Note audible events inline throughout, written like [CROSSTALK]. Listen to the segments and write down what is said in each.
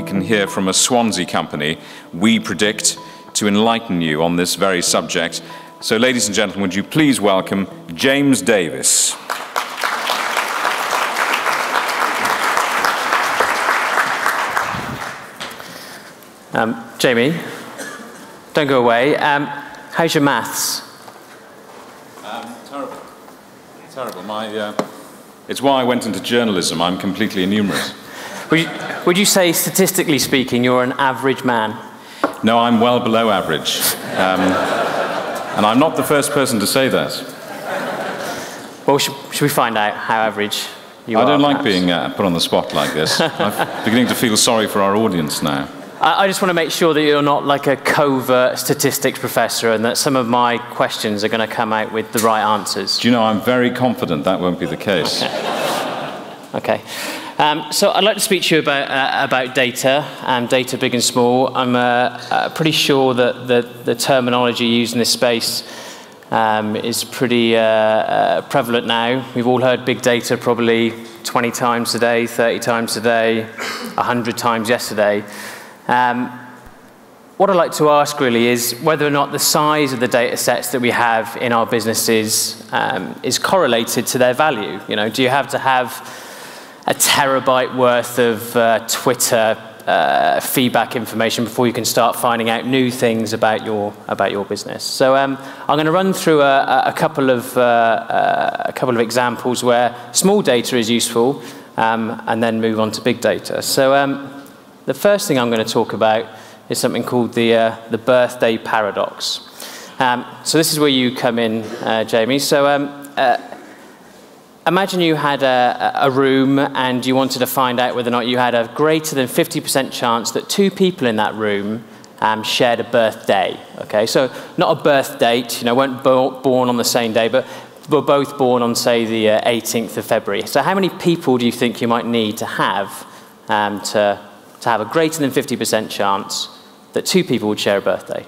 we can hear from a Swansea company, We Predict, to enlighten you on this very subject. So, ladies and gentlemen, would you please welcome James Davies? Um, Jamie, don't go away. Um, how's your maths? Um, terrible. Terrible. My, uh, it's why I went into journalism. I'm completely enumerate. Would you, would you say, statistically speaking, you're an average man? No, I'm well below average. Um, and I'm not the first person to say that. Well, should, should we find out how average you I are? I don't like perhaps? being uh, put on the spot like this. [LAUGHS] I'm beginning to feel sorry for our audience now. I I just want to make sure that you're not like a covert statistics professor and that some of my questions are going to come out with the right answers. Do you know, I'm very confident that won't be the case. [LAUGHS] Okay. Um, so I'd like to speak to you about, uh, about data, um, data big and small. I'm uh, uh, pretty sure that the, the terminology used in this space um, is pretty uh, uh, prevalent now. We've all heard big data probably 20 times a day, 30 times a day, 100 times yesterday. Um, what I'd like to ask really is whether or not the size of the data sets that we have in our businesses um, is correlated to their value. You know, do you have to have a terabyte worth of uh, Twitter uh, feedback information before you can start finding out new things about your about your business? So um, I'm going to run through a, a couple of uh, uh, a couple of examples where small data is useful, um, and then move on to big data. So um, the first thing I'm going to talk about is something called the, uh, the birthday paradox. Um, so this is where you come in, uh, Jamie. So um, imagine you had a, a room and you wanted to find out whether or not you had a greater than 50% chance that two people in that room um, shared a birthday. Okay, so not a birth date, you know, weren't bo- born on the same day, but were both born on, say, the uh, 18th of February. So how many people do you think you might need to have um, to, to have a greater than 50% chance that two people would share a birthday?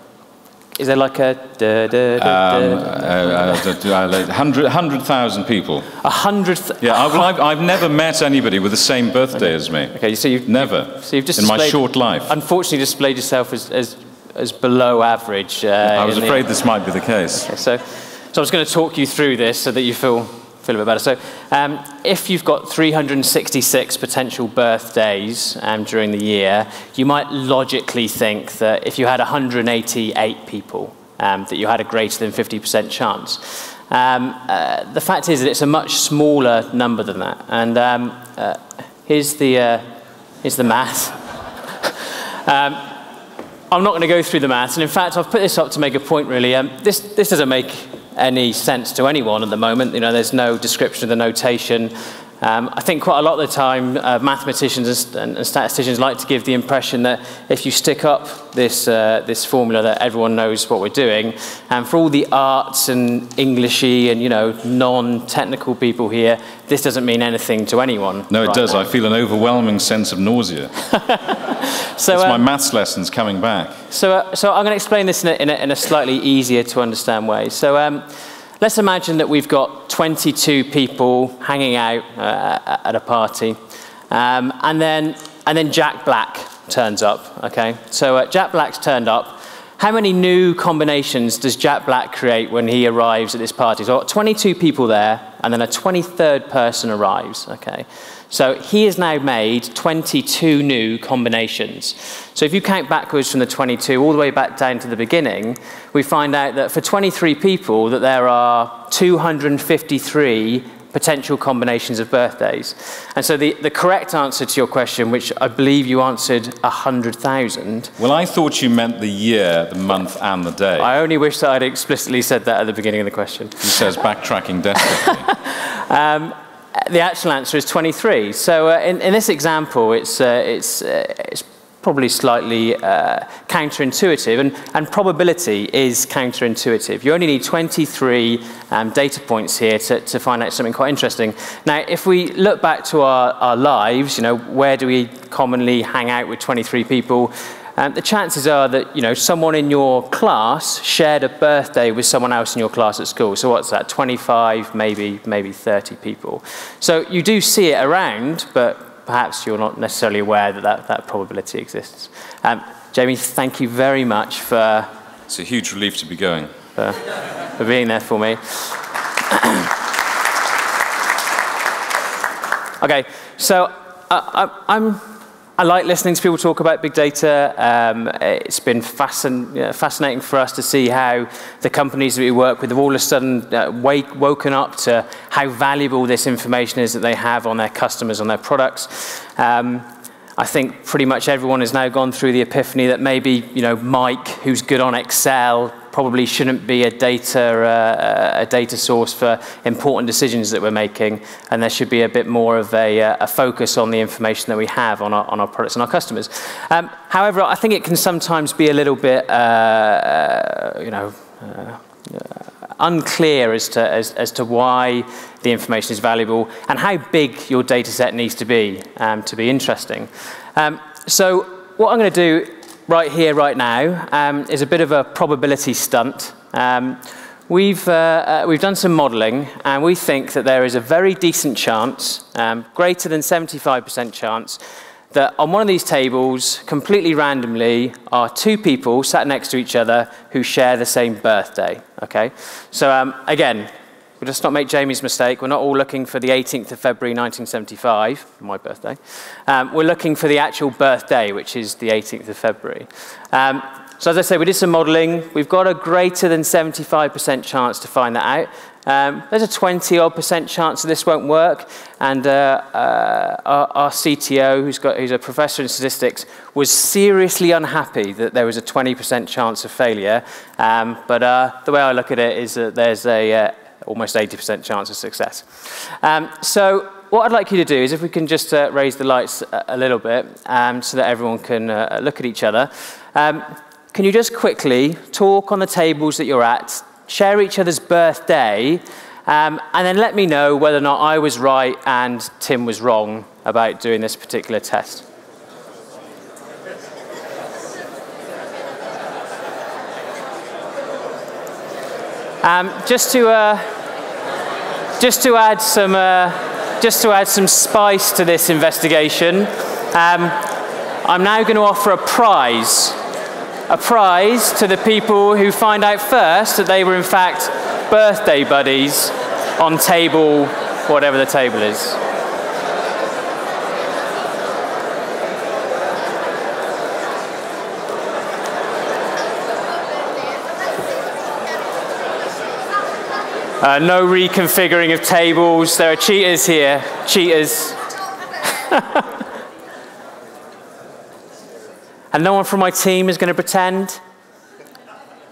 Is there like a da, da, da, Um, uh, uh, uh, 100 100,000 people. a hundred? Th- Yeah, I, well, I've, I've never met anybody with the same birthday as me. Okay, so you've Never. So you've just in my short life. unfortunately displayed yourself as, as, as below average. Uh, I was in the- afraid this might be the case. Okay, so, so I was going to talk you through this so that you feel, feel a bit better. So um, if you've got 366 potential birthdays um, during the year, you might logically think that if you had 188 people, um, that you had a greater than 50% chance. Um, uh, the fact is that it's a much smaller number than that. And um, uh, here's, the, uh, here's the math. [LAUGHS] Um, I'm not going to go through the math, and in fact, I've put this up to make a point. Really, this this doesn't make any sense to anyone at the moment. You know, there's no description of the notation. Um, I think quite a lot of the time, uh, mathematicians and, and statisticians like to give the impression that if you stick up this uh, this formula, that everyone knows what we're doing. And for all the arts and Englishy and you know non-technical people here, this doesn't mean anything to anyone. No, it right does. now. I feel an overwhelming sense of nausea. [LAUGHS] So, It's my um, maths lessons coming back. So, uh, so I'm going to explain this in a, in a, in a slightly easier to understand way. So um, let's imagine that we've got 22 people hanging out uh, at a party, um, and then and then Jack Black turns up. Okay, so uh, Jack Black's turned up. How many new combinations does Jack Black create when he arrives at this party? So 22 people there, and then a 23rd person arrives. Okay, so he has now made 22 new combinations. So if you count backwards from the 22 all the way back down to the beginning, we find out that for 23 people that there are 253 potential combinations of birthdays. And so the, the correct answer to your question, which I believe you answered 100,000, Well, I thought you meant the year, the month, and the day. I only wish that I'd explicitly said that at the beginning of the question. He says backtracking desperately. [LAUGHS] Um, The actual answer is 23. So uh, in, in this example, it's, uh, it's, uh, it's probably slightly uh, counterintuitive, and, and probability is counterintuitive. You only need 23 um, data points here to, to find out something quite interesting. Now, if we look back to our, our lives, you know, where do we commonly hang out with 23 people? Um, the chances are that you know someone in your class shared a birthday with someone else in your class at school. So what's that? 25, maybe maybe 30 people. So you do see it around, but perhaps you're not necessarily aware that that, that probability exists. Um, Jamie, thank you very much for... It's a huge relief to be going. For, for being there for me. [CLEARS THROAT] okay, so uh, I, I'm I like listening to people talk about big data. Um, it's been fascin fascinating for us to see how the companies that we work with have all of a sudden uh, wake, woken up to how valuable this information is that they have on their customers, on their products. Um, I think pretty much everyone has now gone through the epiphany that maybe, you know, Mike, who's good on Excel, probably shouldn't be a data, uh, a data source for important decisions that we're making, and there should be a bit more of a, uh, a focus on the information that we have on our, on our products and our customers. Um, however, I think it can sometimes be a little bit, uh, uh you know, uh, unclear as to, as, as to why the information is valuable and how big your data set needs to be um, to be interesting. Um, so what I'm going to do right here, right now, um, is a bit of a probability stunt. Um, we've, uh, uh, we've done some modeling, and we think that there is a very decent chance, um, greater than 75% chance, that on one of these tables, completely randomly, are two people sat next to each other who share the same birthday. Okay? So um, again, We'll just not make Jamie's mistake. We're not all looking for the 18th of February 1975, my birthday. Um, we're looking for the actual birthday, which is the 18th of February. Um, so as I say, we did some modelling. We've got a greater than 75% chance to find that out. Um, there's a 20 odd percent chance that this won't work. And uh, uh, our, our, CTO, who's, got, who's a professor in statistics, was seriously unhappy that there was a 20% chance of failure. Um, but uh, the way I look at it is that there's a, uh, almost 80% chance of success. Um, so what I'd like you to do is if we can just uh, raise the lights a, a little bit um, so that everyone can uh, look at each other. Um, can you just quickly talk on the tables that you're at, share each other's birthday, um, and then let me know whether or not I was right and Tim was wrong about doing this particular test. Um, just to uh, just to add some uh, just to add some spice to this investigation, um, I'm now going to offer a prize, a prize to the people who find out first that they were in fact birthday buddies on table whatever the table is. Uh, no reconfiguring of tables. There are cheaters here. Cheaters. [LAUGHS] and no one from my team is going to pretend?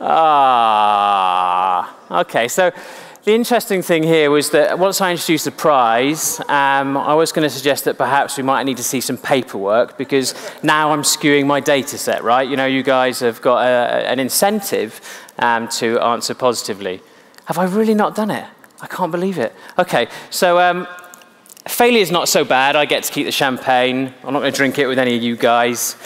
Ah. Okay, so the interesting thing here was that once I introduced the prize, um, I was going to suggest that perhaps we might need to see some paperwork because now I'm skewing my data set, right? You know, you guys have got a, an incentive um, to answer positively. Have I really not done it? I can't believe it. Okay, so um, failure is not so bad. I get to keep the champagne. I'm not going to drink it with any of you guys.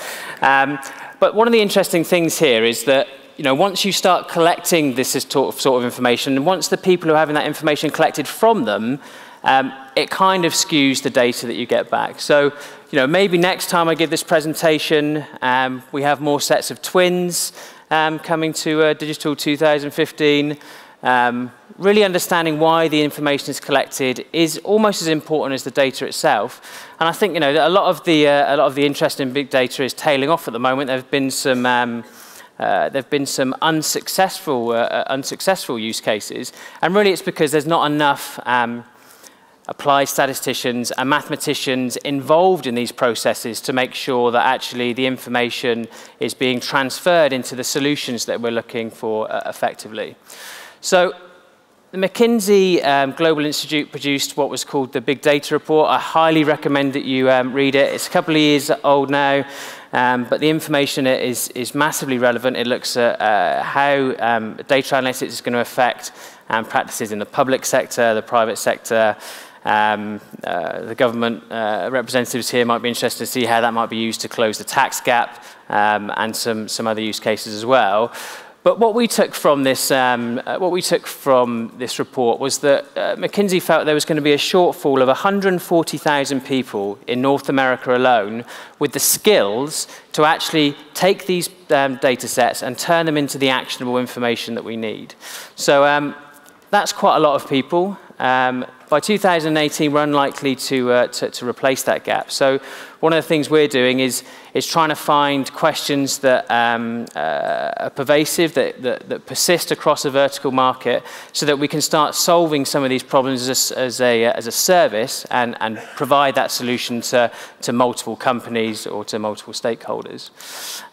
Um, but one of the interesting things here is that you know, once you start collecting this sort of information, and once the people who are having that information collected from them, um, it kind of skews the data that you get back. So, you know, maybe next time I give this presentation, um, we have more sets of twins um, coming to uh, Digital 2015. Um, really understanding why the information is collected is almost as important as the data itself. And I think you know a lot of the uh, a lot of the interest in big data is tailing off at the moment. There have been some. Um, uh, there have been some unsuccessful, uh, uh, unsuccessful use cases, and really it's because there's not enough um, applied statisticians and mathematicians involved in these processes to make sure that actually the information is being transferred into the solutions that we're looking for uh, effectively. So the McKinsey um, Global Institute produced what was called the Big Data Report. I highly recommend that you um, read it. It's a couple of years old now, um, but the information is, is massively relevant. It looks at uh, how um, data analytics is going to affect um, practices in the public sector, the private sector, um, uh, the government uh, representatives here might be interested to see how that might be used to close the tax gap um, and some, some other use cases as well. But what we took from this, um, uh, what we took from this report was that uh, McKinsey felt there was going to be a shortfall of 140,000 people in North America alone with the skills to actually take these um, data sets and turn them into the actionable information that we need. So um, that's quite a lot of people. Um, by 2018, we're unlikely to, uh, to, to, replace that gap. So one of the things we're doing is, is trying to find questions that um, uh, are pervasive, that, that, that, persist across a vertical market, so that we can start solving some of these problems as as a, as a service and, and provide that solution to, to multiple companies or to multiple stakeholders.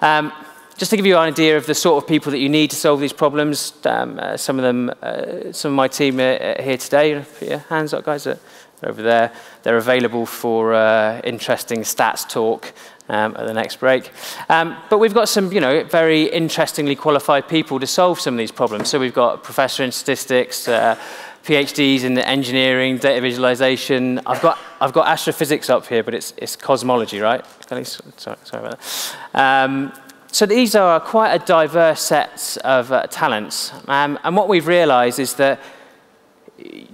Um, just to give you an idea of the sort of people that you need to solve these problems, um, uh, some of them, uh, some of my team are here today. Yeah, hands up, guys. They're over there. They're available for uh, interesting stats talk um, at the next break. Um, but we've got some, you know, very interestingly qualified people to solve some of these problems. So we've got a professor in statistics, uh, PhDs in engineering, data visualization. I've got, I've got astrophysics up here, but it's, it's cosmology, right? Sorry, sorry about that. Um, so these are quite a diverse set of uh, talents. Um, and what we've realized is that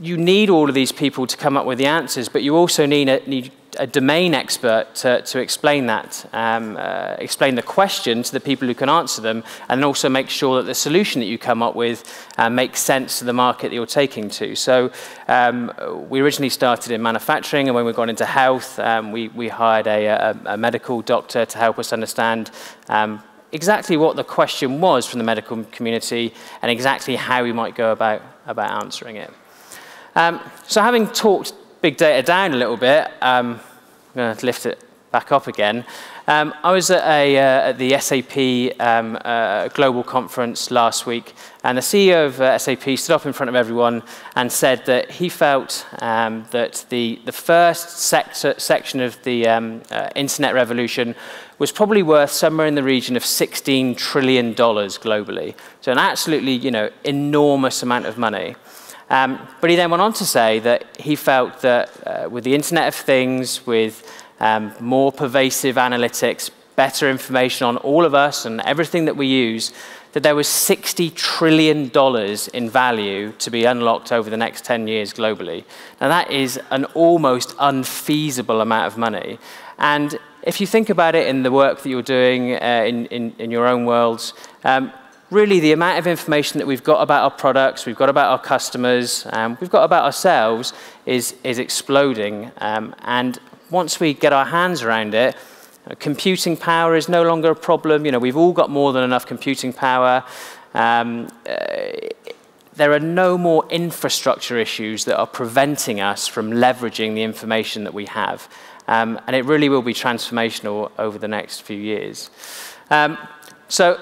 you need all of these people to come up with the answers, but you also need a, need a domain expert to, to explain that, um, uh, explain the question to the people who can answer them, and also make sure that the solution that you come up with uh, makes sense to the market that you're taking to. So um, we originally started in manufacturing, and when we got into health, um, we, we hired a, a, a, medical doctor to help us understand um, exactly what the question was from the medical community and exactly how we might go about, about answering it. Um, so having talked big data down a little bit, um, I'm going to lift it back up again. Um, I was at, a, uh, at the SAP um, uh, global conference last week, and the CEO of uh, SAP stood up in front of everyone and said that he felt um, that the, the first sector, section of the um, uh, internet revolution was probably worth somewhere in the region of $16 trillion globally. So an absolutely you know, enormous amount of money. Um, but he then went on to say that he felt that uh, with the Internet of Things, with um, more pervasive analytics, better information on all of us and everything that we use, that there was $60 trillion in value to be unlocked over the next 10 years globally. Now, that is an almost unfeasible amount of money. And if you think about it in the work that you're doing uh, in, in, in, your own worlds, um, really the amount of information that we've got about our products, we've got about our customers, um, we've got about ourselves is, is exploding. Um, and once we get our hands around it, uh, computing power is no longer a problem. You know, we've all got more than enough computing power. Um, uh, there are no more infrastructure issues that are preventing us from leveraging the information that we have. Um, and it really will be transformational over the next few years. Um, so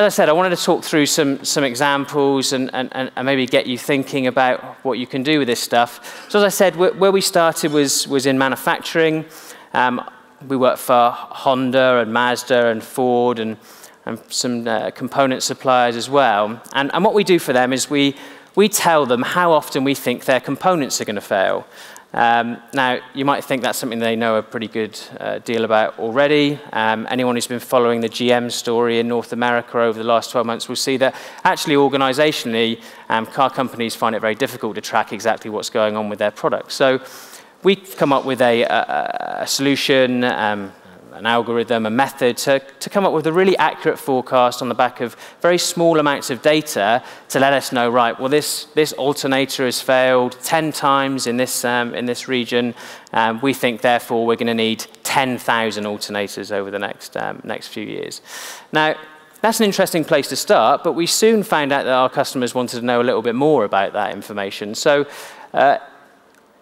as I said, I wanted to talk through some, some examples and, and, and maybe get you thinking about what you can do with this stuff. So as I said, where we started was, was in manufacturing. Um, we worked for Honda and Mazda and Ford and, and some uh, component suppliers as well. And, and what we do for them is we, we tell them how often we think their components are going to fail. Um, now, you might think that's something they know a pretty good uh, deal about already. Um, anyone who's been following the GM story in North America over the last 12 months will see that actually organizationally, um, car companies find it very difficult to track exactly what's going on with their products. So we've come up with a, a, a solution, um, an algorithm, a method to, to come up with a really accurate forecast on the back of very small amounts of data to let us know, right, well, this, this alternator has failed 10 times in this, um, in this region. Um, we think, therefore, we're going to need 10,000 alternators over the next, um, next few years. Now, that's an interesting place to start, but we soon found out that our customers wanted to know a little bit more about that information. So uh,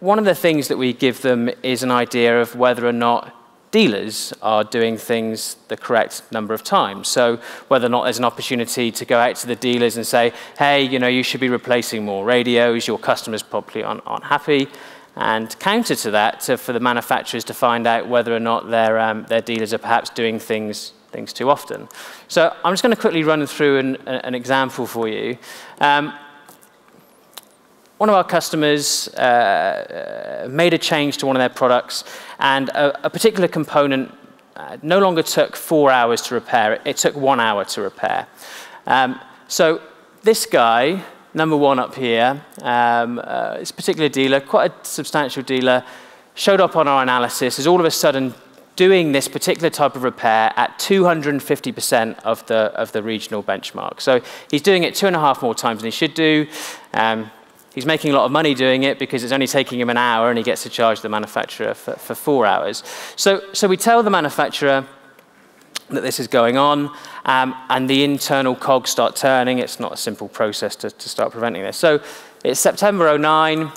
one of the things that we give them is an idea of whether or not dealers are doing things the correct number of times. So whether or not there's an opportunity to go out to the dealers and say, hey, you know, you should be replacing more radios, your customers probably aren't, aren't happy. And counter to that, to, for the manufacturers to find out whether or not their, um, their dealers are perhaps doing things, things too often. So I'm just going to quickly run through an, an example for you. Um, one of our customers uh, uh, made a change to one of their products, and a, a particular component uh, no longer took four hours to repair. It, it took one hour to repair. Um, so this guy, number one up here, um, uh, this particular dealer, quite a substantial dealer, showed up on our analysis as all of a sudden doing this particular type of repair at 250% of the, of the regional benchmark. So he's doing it two and a half more times than he should do. Um, he's making a lot of money doing it because it's only taking him an hour and he gets to charge the manufacturer for, for four hours. So, so we tell the manufacturer that this is going on um, and the internal cogs start turning. It's not a simple process to, to start preventing this. So it's September 09.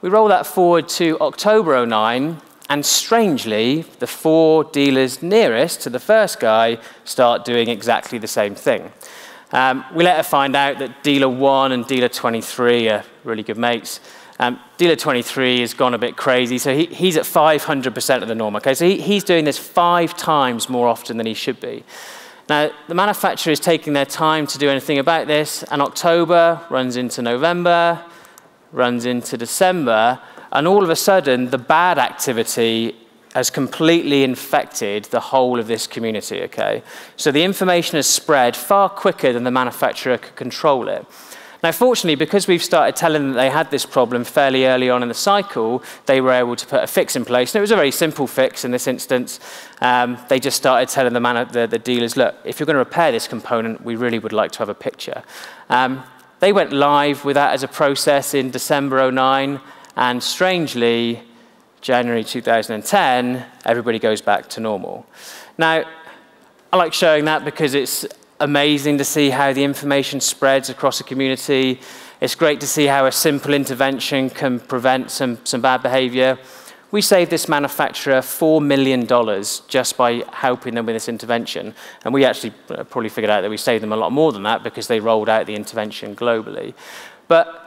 We roll that forward to October 09 and strangely, the four dealers nearest to the first guy start doing exactly the same thing. Um, we later find out that dealer 1 and dealer 23 are really good mates. Um, dealer 23 has gone a bit crazy, so he, he's at 500% of the norm. Okay, so he, he's doing this five times more often than he should be. Now, the manufacturer is taking their time to do anything about this, and October runs into November, runs into December, and all of a sudden, the bad activity has completely infected the whole of this community, okay? So the information has spread far quicker than the manufacturer could control it. Now, fortunately, because we've started telling them they had this problem fairly early on in the cycle, they were able to put a fix in place. And it was a very simple fix in this instance. Um, they just started telling the, the, the, dealers, look, if you're going to repair this component, we really would like to have a picture. Um, they went live with that as a process in December 09. And strangely, January 2010, everybody goes back to normal. Now, I like showing that because it's amazing to see how the information spreads across a community. It's great to see how a simple intervention can prevent some, some bad behavior. We saved this manufacturer $4 million just by helping them with this intervention. And we actually uh, probably figured out that we saved them a lot more than that because they rolled out the intervention globally. But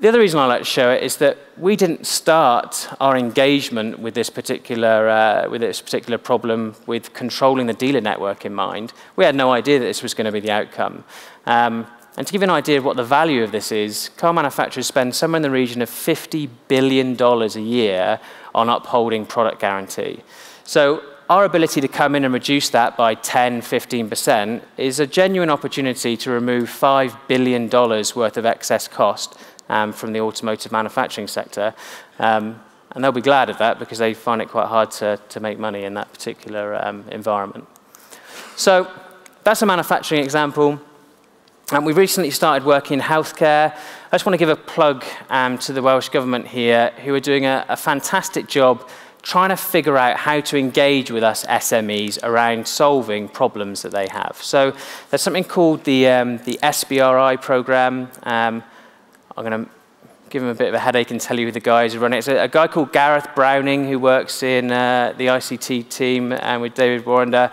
the other reason I like to show it is that we didn't start our engagement with this particular, uh, with this particular problem with controlling the dealer network in mind. We had no idea that this was going to be the outcome. Um, and to give you an idea of what the value of this is, car manufacturers spend somewhere in the region of $50 billion a year on upholding product guarantee. So our ability to come in and reduce that by 10, 15% is a genuine opportunity to remove $5 billion worth of excess cost um, from the automotive manufacturing sector. Um, and they'll be glad of that because they find it quite hard to, to make money in that particular um, environment. So that's a manufacturing example. And we've recently started working in healthcare. I just want to give a plug um, to the Welsh Government here, who are doing a, a, fantastic job trying to figure out how to engage with us SMEs around solving problems that they have. So there's something called the, um, the SBRI program. Um, I'm going to give him a bit of a headache and tell you who the guys who run it. It's a, a guy called Gareth Browning who works in uh, the ICT team and with David Warrender.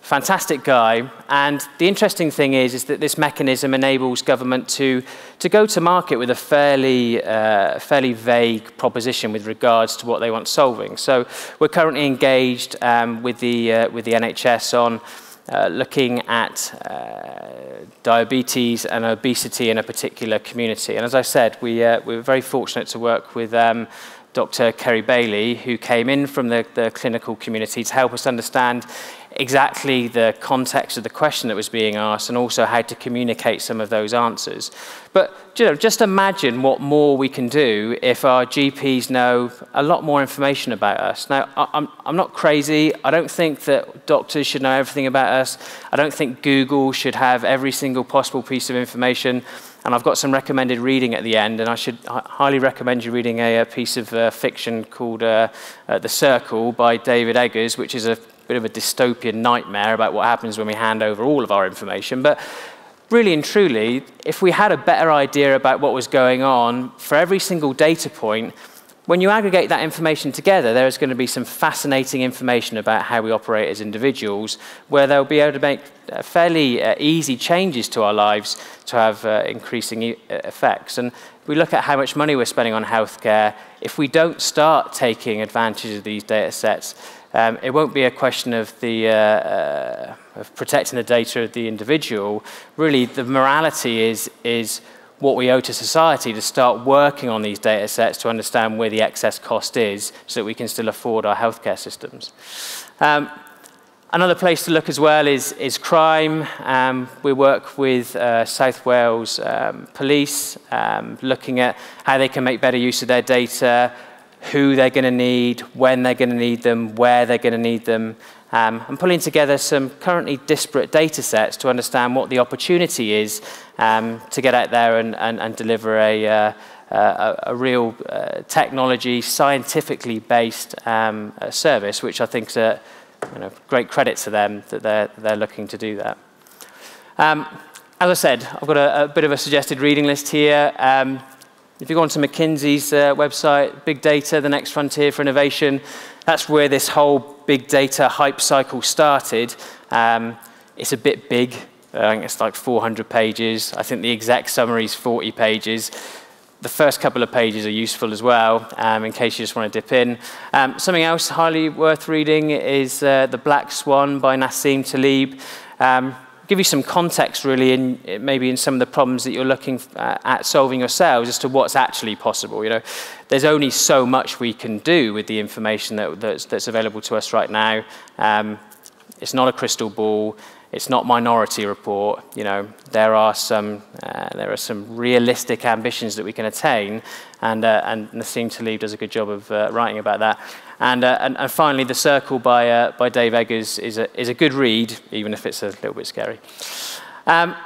Fantastic guy. And the interesting thing is, is that this mechanism enables government to, to go to market with a fairly, uh, fairly vague proposition with regards to what they want solving. So we're currently engaged um, with, the, uh, with the NHS on uh, looking at uh, diabetes and obesity in a particular community. And as I said, we, uh, we were very fortunate to work with um, Dr. Kerry Bailey, who came in from the, the clinical community to help us understand exactly the context of the question that was being asked and also how to communicate some of those answers. But you know, just imagine what more we can do if our GPs know a lot more information about us. Now, I'm, I'm not crazy. I don't think that doctors should know everything about us. I don't think Google should have every single possible piece of information. And I've got some recommended reading at the end, and I should highly recommend you reading a, a piece of uh, fiction called uh, uh, The Circle by David Eggers, which is a bit of a dystopian nightmare about what happens when we hand over all of our information. But really and truly, if we had a better idea about what was going on for every single data point, when you aggregate that information together, there is going to be some fascinating information about how we operate as individuals, where they'll be able to make uh, fairly uh, easy changes to our lives to have uh, increasing effects. And we look at how much money we're spending on healthcare, if we don't start taking advantage of these data sets, um, it won't be a question of, the, uh, uh, of protecting the data of the individual. Really, the morality is, is what we owe to society to start working on these data sets to understand where the excess cost is so that we can still afford our healthcare systems. Um, Another place to look as well is, is crime. Um, we work with uh, South Wales um, Police, um, looking at how they can make better use of their data, who they're going to need, when they're going to need them, where they're going to need them, um, and pulling together some currently disparate data sets to understand what the opportunity is um, to get out there and, and, and deliver a, uh, a, a real uh, technology, scientifically based um, service, which I think is a you know, great credit to them that they're, they're looking to do that. Um, as I said, I've got a, a, bit of a suggested reading list here. If you go onto McKinsey's uh, website, Big Data, the next frontier for innovation, that's where this whole big data hype cycle started. Um, it's a bit big. I think it's like 400 pages. I think the exec summary is 40 pages the first couple of pages are useful as well, um, in case you just want to dip in. Um, something else highly worth reading is uh, The Black Swan by Nassim Taleb. Um, give you some context, really, in maybe in some of the problems that you're looking uh, at solving yourselves as to what's actually possible. You know, there's only so much we can do with the information that, that's, that's available to us right now. Um, it's not a crystal ball. It's not Minority Report. You know, there are some uh, there are some realistic ambitions that we can attain, and uh, and Nassim Taleb does a good job of uh, writing about that. And, uh, and, and finally, The Circle by uh, by Dave Eggers is a is a good read, even if it's a little bit scary. Um,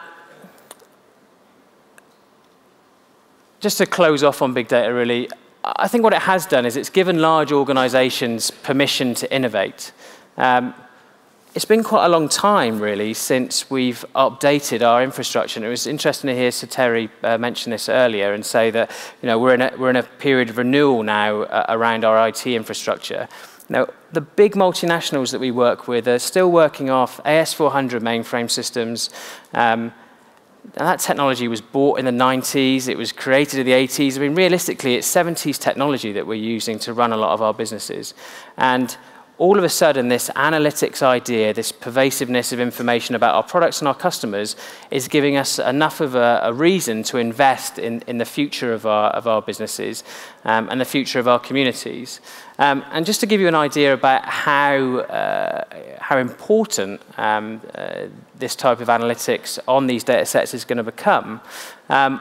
just to close off on big data, really, I think what it has done is it's given large organizations permission to innovate. Um, it's been quite a long time, really, since we've updated our infrastructure. And it was interesting to hear Sir Terry uh, mention this earlier and say that you know, we're, in a, we're in a period of renewal now uh, around our IT infrastructure. Now, the big multinationals that we work with are still working off AS400 mainframe systems. Um, and that technology was bought in the 90s, it was created in the 80s. I mean, realistically, it's 70s technology that we're using to run a lot of our businesses. And all of a sudden, this analytics idea, this pervasiveness of information about our products and our customers is giving us enough of a, a reason to invest in, in the future of our, of our businesses um, and the future of our communities. Um, and just to give you an idea about how, uh, how important um, uh, this type of analytics on these data sets is going to become, um,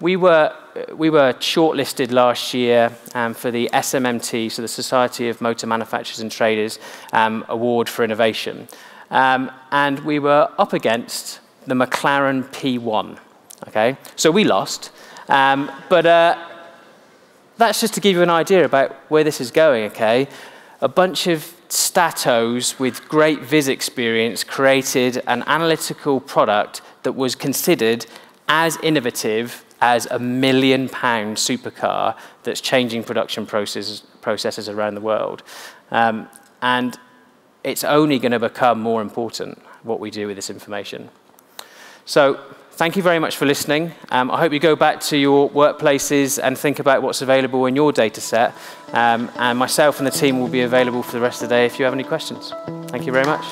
we were, we were shortlisted last year um, for the SMMT, so the Society of Motor Manufacturers and Traders um, Award for Innovation. Um, and we were up against the McLaren P1. Okay, so we lost, um, but uh, that's just to give you an idea about where this is going. Okay, a bunch of statos with great viz experience created an analytical product that was considered as innovative as a million pound supercar that's changing production processes, processes around the world. Um, and it's only going to become more important what we do with this information. So thank you very much for listening. Um, I hope you go back to your workplaces and think about what's available in your data set. Um, and myself and the team will be available for the rest of the day if you have any questions. Thank you very much.